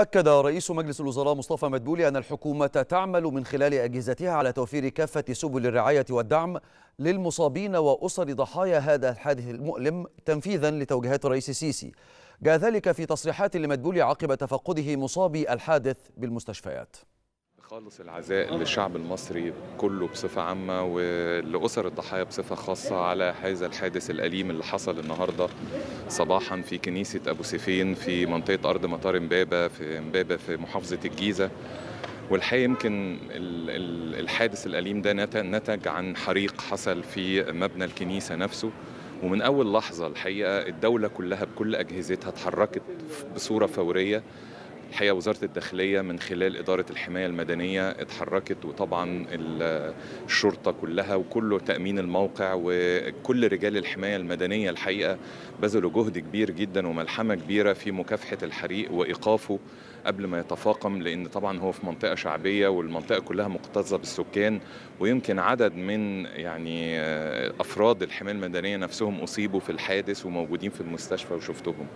أكد رئيس مجلس الوزراء مصطفى مدبولي أن الحكومة تعمل من خلال أجهزتها على توفير كافة سبل الرعاية والدعم للمصابين وأسر ضحايا هذا الحادث المؤلم تنفيذا لتوجيهات الرئيس السيسي. جاء ذلك في تصريحات لمدبولي عقب تفقده مصابي الحادث بالمستشفيات. خالص العزاء للشعب المصري كله بصفة عامة ولأسر الضحايا بصفة خاصة على هذا الحادث الأليم اللي حصل النهاردة. صباحا في كنيسة أبو سيفين في منطقة أرض مطار إمبابة في إمبابة في محافظة الجيزة. والحقيقة يمكن الحادث الأليم ده نتج عن حريق حصل في مبنى الكنيسة نفسه. ومن أول لحظة الحقيقة الدولة كلها بكل أجهزتها اتحركت بصورة فورية. الحقيقة وزارة الداخلية من خلال إدارة الحماية المدنية اتحركت وطبعا الشرطة كلها وكله تأمين الموقع وكل رجال الحماية المدنية الحقيقة بذلوا جهد كبير جدا وملحمة كبيرة في مكافحة الحريق وإيقافه قبل ما يتفاقم لأن طبعا هو في منطقة شعبية والمنطقة كلها مكتظة بالسكان ويمكن عدد من يعني أفراد الحماية المدنية نفسهم أصيبوا في الحادث وموجودين في المستشفى وشفتهم.